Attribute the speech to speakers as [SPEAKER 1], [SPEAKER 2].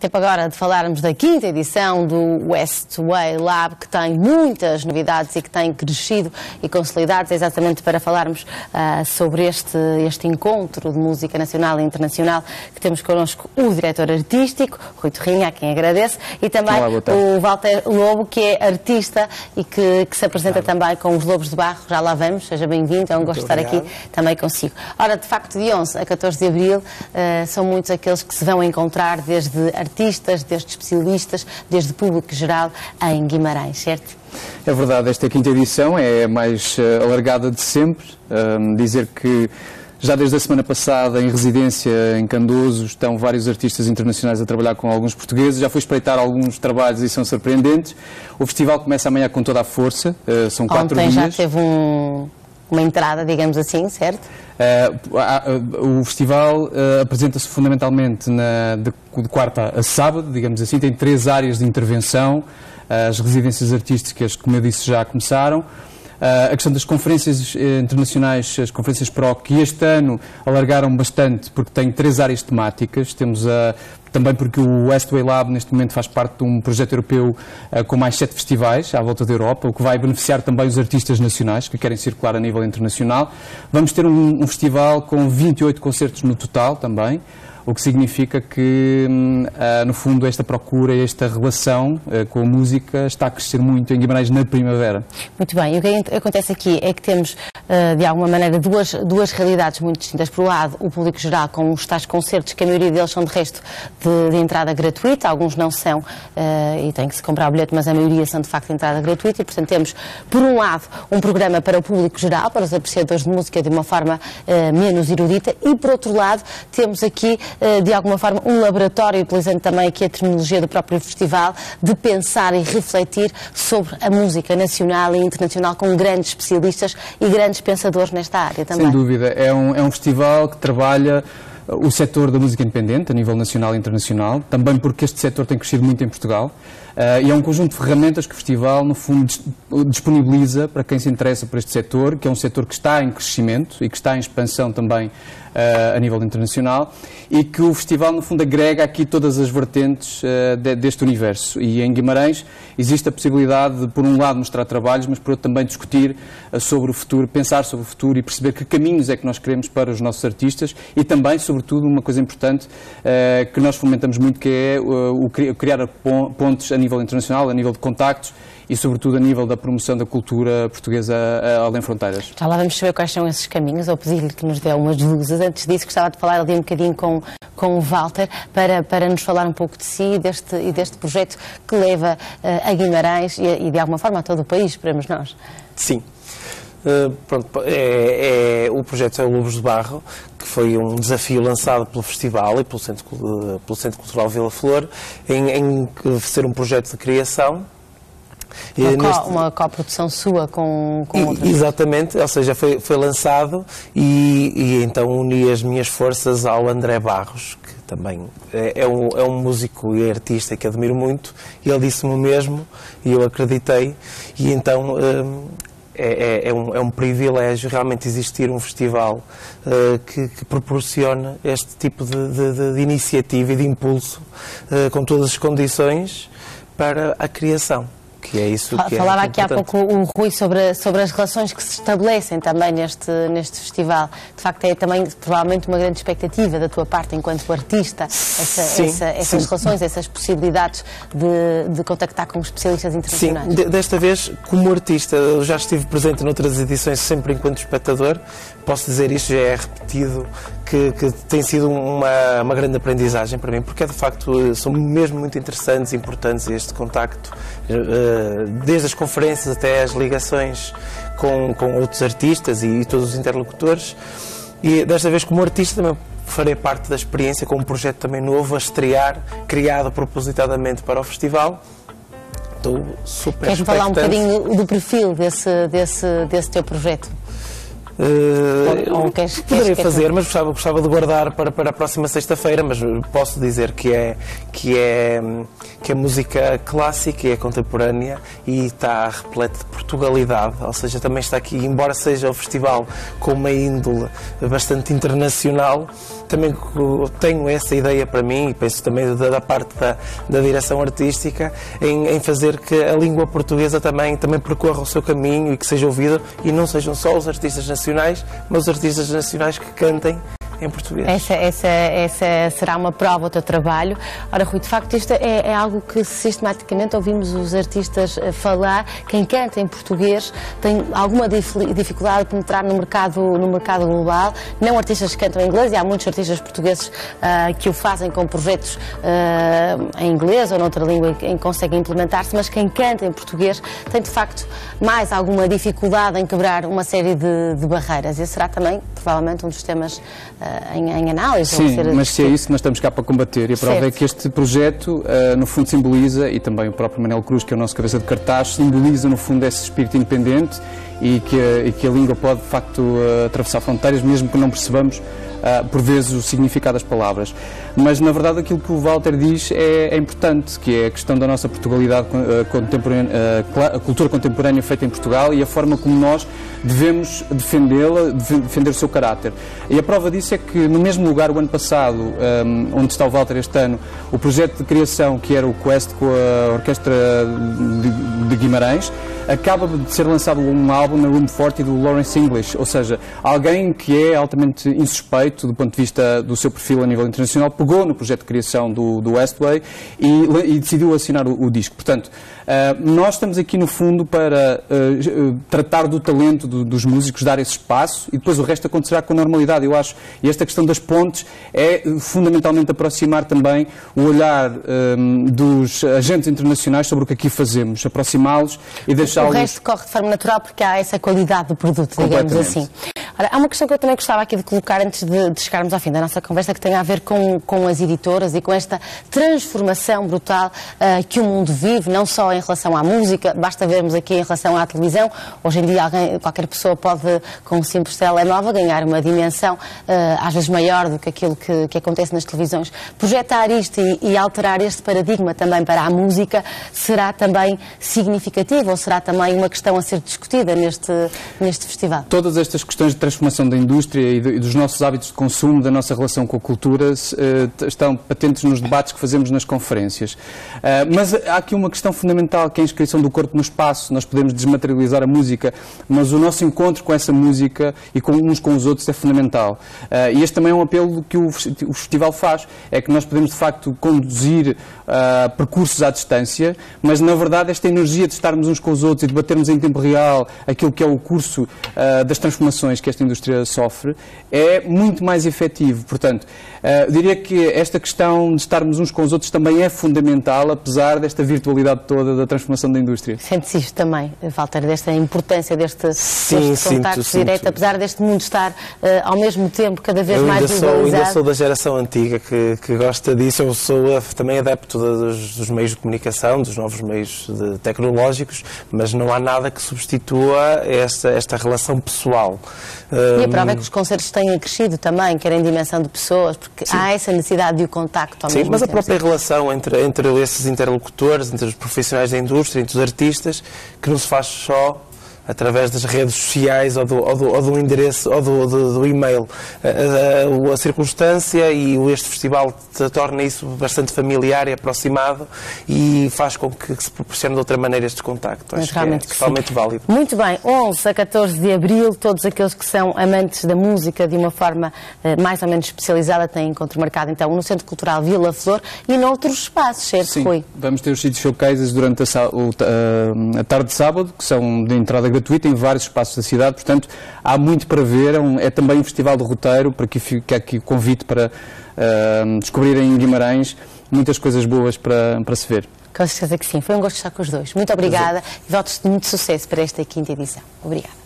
[SPEAKER 1] Tempo agora de falarmos da quinta edição do Westway Lab, que tem muitas novidades e que tem crescido e consolidado, exatamente para falarmos uh, sobre este, este encontro de música nacional e internacional, que temos connosco o diretor artístico, Rui Torrinha, a quem agradeço, e também Olá, o Walter Lobo, que é artista e que, que se apresenta Olá. também com os Lobos de Barro. Já lá vamos, seja bem-vindo, é um gosto de estar aqui também consigo. Ora, de facto, de 11 a 14 de abril, uh, são muitos aqueles que se vão encontrar desde artistas artistas, desde especialistas, desde público geral em Guimarães, certo?
[SPEAKER 2] É verdade, esta quinta edição é a mais uh, alargada de sempre. Um, dizer que já desde a semana passada, em residência em Candoso, estão vários artistas internacionais a trabalhar com alguns portugueses. Já fui espreitar alguns trabalhos e são surpreendentes. O festival começa amanhã com toda a força, uh, são quatro
[SPEAKER 1] Ontem
[SPEAKER 2] dias.
[SPEAKER 1] já teve um, uma entrada, digamos assim, certo?
[SPEAKER 2] Uh, o festival uh, apresenta-se fundamentalmente na, de, de, quarta a sábado, digamos assim, tem três áreas de intervenção. As residências artísticas, como eu disse, já começaram. Uh, a questão das conferências internacionais, as conferências PRO, que este ano alargaram bastante, porque tem três áreas temáticas. Temos a também porque o Westway Lab neste momento faz parte de um projeto europeu uh, com mais sete festivais à volta da Europa, o que vai beneficiar também os artistas nacionais que querem circular a nível internacional. Vamos ter um, um festival com 28 concertos no total também o que significa que, uh, no fundo, esta procura, esta relação uh, com a música está a crescer muito em Guimarães na primavera.
[SPEAKER 1] Muito bem, e o que acontece aqui é que temos, uh, de alguma maneira, duas, duas realidades muito distintas. Por um lado, o público geral, com os tais concertos, que a maioria deles são, de resto, de, de entrada gratuita, alguns não são, e tem que se comprar o bilhete, mas a maioria são, de facto, de entrada gratuita, e, portanto, temos, por um lado, um programa para o público geral, para os apreciadores de música de uma forma menos erudita, e, por outro lado, temos aqui de alguma forma, um laboratório, utilizando também aqui a terminologia do próprio festival, de pensar e refletir sobre a música nacional e internacional com grandes especialistas e grandes pensadores nesta área também.
[SPEAKER 2] Sem dúvida. É um, é um festival que trabalha o setor da música independente, a nível nacional e internacional, também porque este setor tem crescido muito em Portugal. Uh, e é um conjunto de ferramentas que o Festival, no fundo, disponibiliza para quem se interessa por este setor, que é um setor que está em crescimento e que está em expansão também uh, a nível internacional, e que o Festival, no fundo, agrega aqui todas as vertentes uh, de, deste universo. E em Guimarães existe a possibilidade de, por um lado, mostrar trabalhos, mas por outro também discutir sobre o futuro, pensar sobre o futuro e perceber que caminhos é que nós queremos para os nossos artistas e também, sobretudo, uma coisa importante que nós fomentamos muito, que é o criar pontes a nível internacional, a nível de contactos e, sobretudo, a nível da promoção da cultura portuguesa além fronteiras.
[SPEAKER 1] Já lá vamos saber quais são esses caminhos, ou pedir-lhe que nos dê umas luzes. Antes disso, gostava de falar ali um bocadinho com, com o Walter, para, para nos falar um pouco de si e deste, e deste projeto que leva uh, a Guimarães e, e, de alguma forma, a todo o país, esperamos nós.
[SPEAKER 3] Sim. Uh, pronto, é, é, o projeto é o Lobos de Barro, que foi um desafio lançado pelo festival e pelo Centro, pelo Centro Cultural Vila Flor, em, em ser um projeto de criação.
[SPEAKER 1] Uma, neste... uma coprodução sua com, com outras...
[SPEAKER 3] Exatamente, ou seja, foi, foi lançado e, e, então uni as minhas forças ao André Barros, que também é, é, um, é um músico e artista que admiro muito, e ele disse-me o mesmo e eu acreditei, e então hum, é, é, é, um, é um privilégio realmente existir um festival uh, que, que, proporciona este tipo de, de, de, iniciativa e de impulso uh, com todas as condições para a criação que é isso que
[SPEAKER 1] Falava
[SPEAKER 3] é
[SPEAKER 1] aqui há pouco o Rui sobre, sobre as relações que se estabelecem também neste, neste festival. De facto, é também provavelmente uma grande expectativa da tua parte enquanto artista, essa, sim, essa, essas sim. relações, essas possibilidades de, de contactar com especialistas internacionais.
[SPEAKER 3] Sim, desta vez, como artista, eu já estive presente noutras edições sempre enquanto espectador, posso dizer isto, já é repetido que, que, tem sido uma, uma grande aprendizagem para mim, porque é de facto, são mesmo muito interessantes e importantes este contacto, eh, desde as conferências até as ligações com, com outros artistas e, e todos os interlocutores. E desta vez, como artista, também farei parte da experiência com um projeto também novo a estrear, criado propositadamente para o festival. Estou super
[SPEAKER 1] Queres falar um bocadinho do perfil desse, desse, desse teu projeto?
[SPEAKER 3] Ou, ou queres, poderia queres, fazer, mas gostava, gostava de guardar para, para a próxima sexta-feira, mas posso dizer que é, que é, que é música clássica e é contemporânea e está repleto de Portugalidade, ou seja, também está aqui, embora seja o festival com uma índole bastante internacional, também tenho essa ideia para mim, e penso também da, da parte da, da, direção artística, em, em, fazer que a língua portuguesa também, também percorra o seu caminho e que seja ouvida, e não sejam só os artistas nacionais, mas os artistas nacionais que cantem em português.
[SPEAKER 1] Essa, essa, essa será uma prova do teu trabalho. Ora, Rui, de facto, isto é, é, algo que sistematicamente ouvimos os artistas eh, falar. Quem canta em português tem alguma dificuldade de penetrar no mercado, no mercado global. Não artistas que cantam em inglês, e há muitos artistas portugueses uh, que o fazem com projetos uh, em inglês ou noutra língua em que conseguem implementar-se, mas quem canta em português tem, de facto, mais alguma dificuldade em quebrar uma série de, de barreiras. Esse será também, provavelmente, um dos temas uh, em, em, análise.
[SPEAKER 2] Sim, mas se é isso que nós estamos cá para combater. E a prova é certo. é que este projeto, uh, no fundo, simboliza, e também o próprio Manel Cruz, que é o nosso cabeça de cartaz, simboliza, no fundo, esse espírito independente e que, e que a língua pode, de facto, uh, atravessar fronteiras, mesmo que não percebamos uh, por vezes o significado das palavras. Mas, na verdade, aquilo que o Walter diz é, é importante, que é a questão da nossa Portugalidade uh, contemporânea, uh, a cultura contemporânea feita em Portugal e a forma como nós devemos defendê-la, defender o seu caráter. E a prova disso é que, no mesmo lugar, o ano passado, onde está o Walter este ano, o projeto de criação, que era o Quest com a Orquestra de, de Guimarães, acaba de ser lançado um álbum na Room 40 do Lawrence English, ou seja, alguém que é altamente insuspeito do ponto de vista do seu perfil a nível internacional, pegou no projeto de criação do, do Westway e, e decidiu assinar o, o disco. Portanto, uh, nós estamos aqui no fundo para uh, tratar do talento do, dos músicos, dar esse espaço e depois o resto acontecerá com normalidade, eu acho. E esta questão das pontes é fundamentalmente aproximar também o olhar um, dos agentes internacionais sobre o que aqui fazemos, aproximá-los e deixar
[SPEAKER 1] o resto corre de forma natural porque há essa qualidade do produto, digamos assim. Ora, há uma questão que eu também gostava aqui de colocar antes de, de, chegarmos ao fim da nossa conversa que tem a ver com, com as editoras e com esta transformação brutal uh, que o mundo vive, não só em relação à música, basta vermos aqui em relação à televisão. Hoje em dia alguém, qualquer pessoa pode, com um simples telemóvel, ganhar uma dimensão uh, às vezes maior do que aquilo que, que acontece nas televisões. Projetar isto e, e alterar este paradigma também para a música será também significativo ou será também uma questão a ser discutida neste, neste festival?
[SPEAKER 2] Todas estas questões de transformação da indústria e, dos nossos hábitos de consumo, da nossa relação com a cultura, uh, estão patentes nos debates que fazemos nas conferências. Uh, mas há aqui uma questão fundamental que é a inscrição do corpo no espaço. Nós podemos desmaterializar a música, mas o nosso encontro com essa música e com uns com os outros é fundamental. Uh, e este também é um apelo que o, festival faz, é que nós podemos de facto conduzir percursos à distância, mas na verdade esta energia de estarmos uns com os outros e debatermos em tempo real aquilo que é o curso das transformações que esta indústria sofre, é muito mais efetivo. Portanto, uh, diria que esta questão de estarmos uns com os outros também é fundamental, apesar desta virtualidade toda da transformação da indústria.
[SPEAKER 1] Sente-se isto também, Walter, desta importância deste, sim, deste contacto sinto, direto, sinto. apesar deste mundo estar uh, ao mesmo tempo cada vez
[SPEAKER 3] eu
[SPEAKER 1] mais
[SPEAKER 3] globalizado. Eu ainda sou da geração antiga que, que gosta disso, eu sou também adepto dos, dos meios de comunicação, dos novos meios de, tecnológicos, mas não há nada que substitua esta, esta relação pessoal.
[SPEAKER 1] E a prova é que os concertos têm crescido também, quer em dimensão de pessoas, porque Sim. há essa necessidade de o contacto ao
[SPEAKER 3] Sim, mas a própria relação entre, entre esses interlocutores, entre os profissionais da indústria, entre os artistas, que não se faz só através das redes sociais ou do, ou do, ou do endereço ou do, do, do e-mail. A, a, a, circunstância e este festival torna isso bastante familiar e aproximado e faz com que, que se proporcione de outra maneira estes contactos. Acho que é totalmente válido.
[SPEAKER 1] Muito bem, 11 a 14 de abril, todos aqueles que são amantes da música de uma forma eh, mais ou menos especializada têm encontro marcado então no Centro Cultural Vila Flor e noutros espaços, certo,
[SPEAKER 2] Sim,
[SPEAKER 1] Rui?
[SPEAKER 2] vamos ter os sítios showcases durante a, a, a tarde de sábado, que são de entrada gratuita em vários espaços da cidade, portanto há muito para ver. É, um, é também um festival de roteiro, para que fique aqui o convite para uh, descobrirem em Guimarães muitas coisas boas para, para se ver.
[SPEAKER 1] Com certeza que sim. Foi um gosto estar com os dois. Muito obrigada e votos de muito sucesso para esta quinta edição. Obrigada.